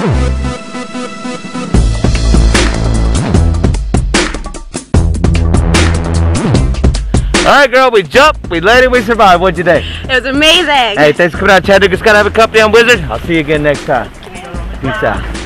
All right, girl, we jumped, we landed, we survived. What'd you think? It was amazing. Hey, thanks for coming out, Chattanooga Skydiving Company on Wizard. I'll see you again next time. Peace out.